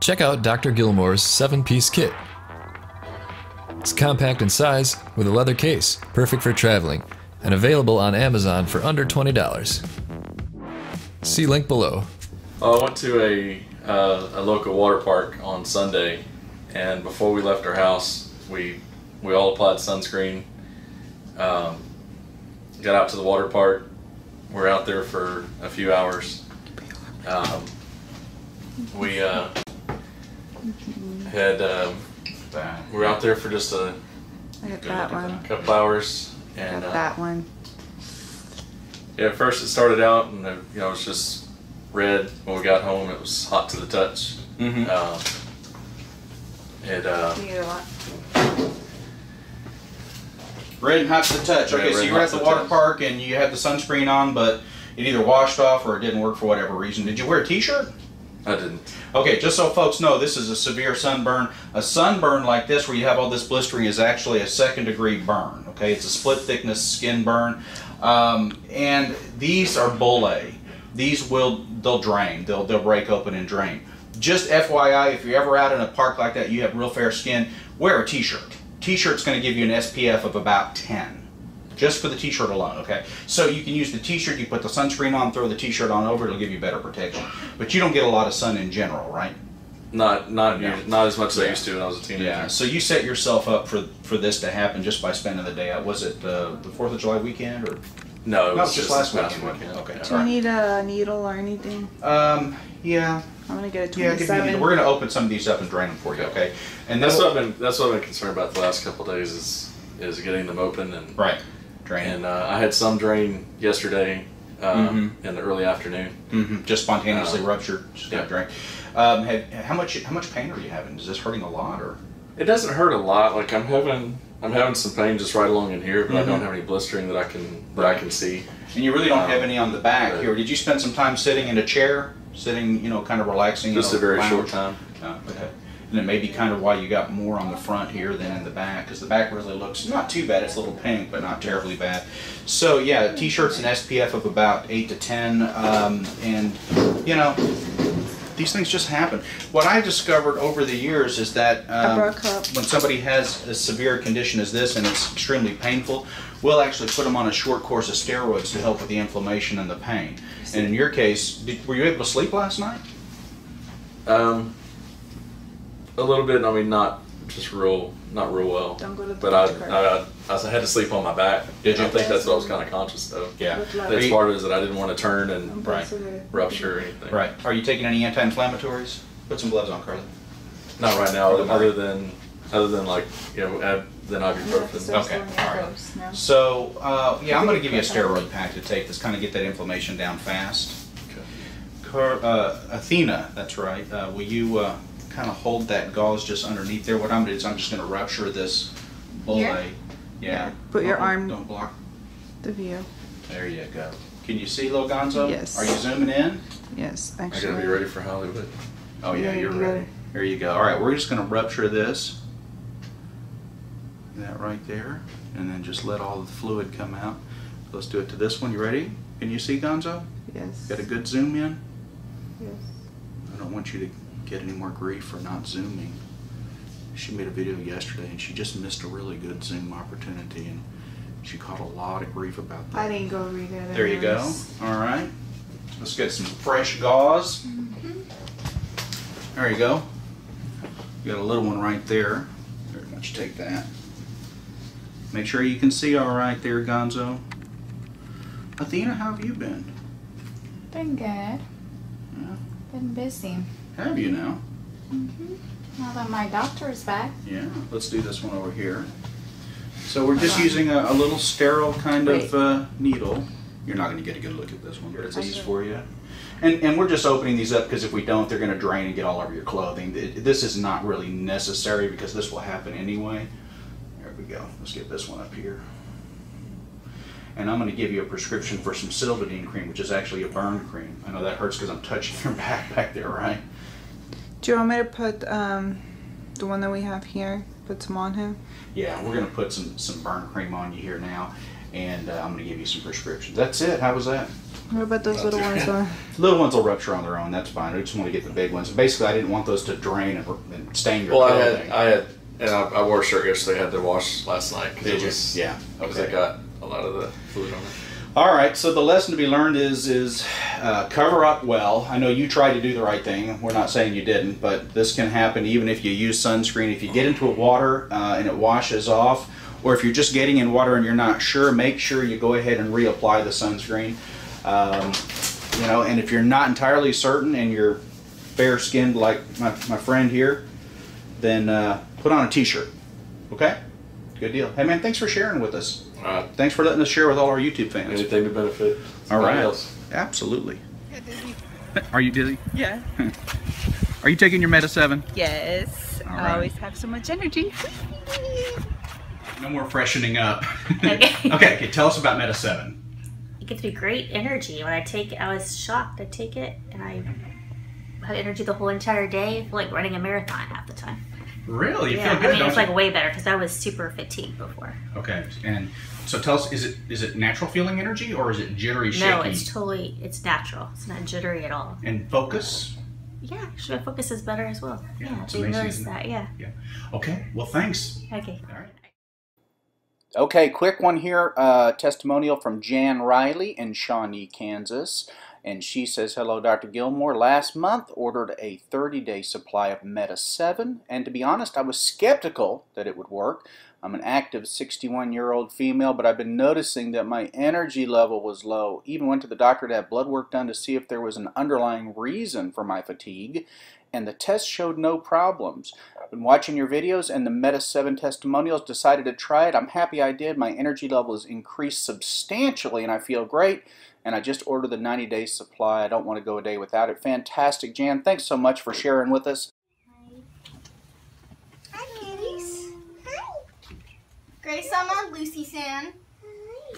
check out Dr. Gilmore's 7 piece kit. It's compact in size with a leather case, perfect for traveling, and available on Amazon for under $20. See link below. Oh, I went to a uh, a local water park on Sunday, and before we left our house, we we all applied sunscreen. Um, got out to the water park. We're out there for a few hours. Um, we uh, had um, we were out there for just a I got that one. couple hours, I and got uh, that one. yeah, at first it started out, and uh, you know it was just red. When we got home, it was hot to the touch. Mm-hmm. Um, it uh, You get a lot. Red and hot to the touch. Yeah, Okay, so you were at the to water touch. park and you had the sunscreen on, but it either washed off or it didn't work for whatever reason. Did you wear a t-shirt? I didn't. Okay, just so folks know, this is a severe sunburn. A sunburn like this, where you have all this blistering, is actually a second degree burn. Okay, it's a split thickness skin burn, um, and these are bullae. These will they'll drain. They'll they'll break open and drain. Just FYI, if you're ever out in a park like that, you have real fair skin, wear a t-shirt. T-shirt's going to give you an SPF of about 10 just for the t-shirt alone, okay? So you can use the t-shirt, you put the sunscreen on, throw the t-shirt on over, it'll give you better protection. But you don't get a lot of sun in general, right? Not not Yeah. not as much as I used to when I was a teenager. Yeah. So you set yourself up for for this to happen just by spending the day out. Was it uh, the Fourth of July weekend or? No, it No, was it's just this last past weekend. weekend. Okay. Do you need a needle or anything? Um. Yeah. I'm gonna get a 27. Yeah. Me, we're gonna open some of these up and drain them for you, okay? And That's what I've been. That's what I've been concerned about the last couple of days is is getting them open and right. Drain. and uh, I had some drain yesterday uh, Mhm. in the early afternoon. hmm Just spontaneously Uh, ruptured. Just yeah. Drain. Um. Have, how much how much pain are you having? Is this hurting a lot or? It doesn't hurt a lot. Like I'm having I'm having some pain just right along in here, but I don't Mhm. have any blistering that I can that I can see. And you really don't Um, have any on the back here. Did you spend some time sitting in a chair, sitting, you know, kind of relaxing? you Just know, a very lounge? short time. Oh, okay. And it may be kind of why you got more on the front here than in the back, because the back really looks not too bad. It's a little pink, but not terribly bad. So yeah, t-shirts and SPF of about eight to ten, um, and you know, these things just happen. What I discovered over the years is that um, when somebody has a severe condition as this and it's extremely painful, we'll actually put them on a short course of steroids to help with the inflammation and the pain. And in your case, did, were you able to sleep last night? Um, a little bit. I mean, not just real, not real well. Don't go to the But I, doctor. I, I, had to sleep on my back. Did you? I think that's what I was kind of conscious of. Yeah. Look like- That's part of it is that I didn't want to turn and Right. rupture or anything. Right. Are you taking any anti-inflammatories? Put some gloves on, Carly. Not right now, For other than other than like you know ab, than ibuprofen. Okay, all right. So, uh, yeah, I'm going to give you a steroid pack to take. This kind of get that inflammation down fast. Okay. Car, uh, Athena, that's right. Uh, will you uh, kind of hold that gauze just underneath there? What I'm going to do is I'm just going to rupture this bulle. Here? Yeah. Put your Don't- arm- Don't block. The view. There you go. Can you see, Lil Gonzo? Yes. Are you zooming in? Yes, I actually. gotta be ready for Hollywood. Oh yeah, Yeah, you're you ready. gotta- There you go. All right, we're just going to rupture this. That right there, and then just let all the fluid come out. Let's do it to this one. You ready? Can you see, Gonzo? Yes. Got a good zoom in? Yes. I don't want you to get any more grief for not zooming. She made a video yesterday and she just missed a really good zoom opportunity and she caught a lot of grief about that. I didn't go read it. There you go. All right. Let's get some fresh gauze. There you go. You got a little one right there. Very much take that. Make sure you can see all right there, Gonzo. Athena, how have you been? Been good. Yeah. Been busy. Have you now? hmm Now that my doctor's back. Yeah. Let's do this one over here. So we're just using a, a little sterile kind of uh, needle. You're not going to get a good look at this one, but it's I easy should. for you. And, and we're just opening these up because if we don't, they're going to drain and get all over your clothing. This is not really necessary because this will happen anyway. There we go. Let's get this one up here. And I'm going to give you a prescription for some Silvadene cream, which is actually a burn cream. I know that hurts because I'm touching your back back there, right? Do you want me to put um, the one that we have here? Put some on him? Yeah, we're gonna put some, some burn cream on you here now. and uh, I'm going to give you some prescriptions. That's it. How was that? What about those little ones? Uh, Little ones will rupture on their own. That's fine. I just want to get the big ones. Basically, I didn't want those to drain and, and stain your Well, I clothing. had, I had, and I, I wore a shirt yesterday. I had to wash last night. 'cause Did it you? was- Yeah. Because Okay. I got a lot of the fluid on it. All right. So the lesson to be learned is is uh, cover up well. I know you tried to do the right thing. We're not saying you didn't, but this can happen even if you use sunscreen. If you get into a water uh, and it washes off, or if you're just getting in water and you're not sure, make sure you go ahead and reapply the sunscreen. Um, you know, and if you're not entirely certain and you're fair skinned like my, my friend here, then uh, put on a t-shirt. Okay? Good deal. Hey man, thanks for sharing with us. All right. Thanks for letting us share with all our YouTube fans. Anything to benefit. All right. Else. Absolutely. Are you dizzy? yeah. Are you taking your Meta 7? Yes. All I always have so much energy. No more freshening up. Okay. okay, okay, tell us about Meta 7. It gives me great energy. When I take it, I was shocked. I take it and I have energy the whole entire day. I feel like running a marathon half the time. Really? You yeah, feel good, I mean, don't it's you? like way better because I was super fatigued before. Okay, and so tell us, is it is it natural feeling energy or is it jittery, shaky? No, it's totally, it's natural. It's not jittery at all. and focus? Yeah, actually, my focus is better as well. Yeah, Yeah, it's they amazing, noticed isn't that. Yeah. Okay, well, thanks. Okay. All right. Okay, quick one here. Uh, testimonial from Jan Riley in Shawnee, Kansas. And she says, Hello, Dr. Gilmore. Last month ordered a 30 day supply of Meta 7. And to be honest, I was skeptical that it would work. I'm an active 61 year old female, but I've been noticing that my energy level was low. Even went to the doctor to have blood work done to see if there was an underlying reason for my fatigue. And the test showed no problems. I've Been watching your videos and the Meta 7 testimonials, decided to try it. I'm happy I did. My energy level has increased substantially and I feel great. And I just ordered the 90 day supply. I don't want to go a day without it. Fantastic, Jan. Thanks so much for sharing with us. Hi, kitties. Hi. Grace Summer, Lucy San.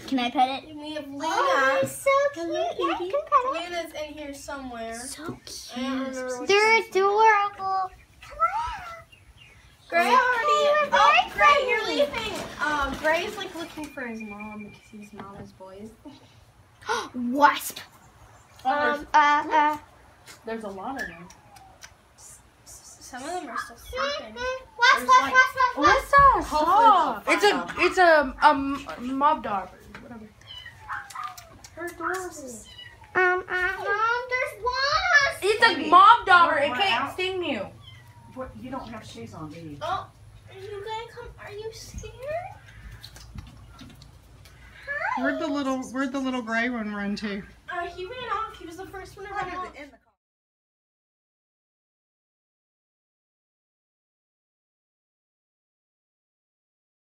Can I pet it? We have Luna. Oh, so cute. Yeah, you can pet it. Luna's in here somewhere. So cute. They're adorable. Come on. Gray already. Oh, Gray, you're leaving. Um, Gray's like looking for his mom because he's mama's boys. Wasp. Um, uh, uh. There's a lot of them. Some of them are still sleeping. Wasp, There's wasp, like- wasp, wasp, What's that? Stop. It's a it's a um mud dauber. Whatever. Um, uh, Mom, there's wasps. It's a mud dauber. It can't sting you. What, you don't have shoes on, do you? Oh, are you gonna come? Are you scared? Where'd the little Where'd the little gray one run to? Uh, he ran off. He was the first one to run off.